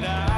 tonight.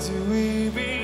do we be?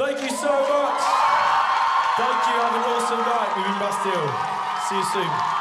Thank you so much. Thank you. Have an awesome night. We've been Bastille. See you soon.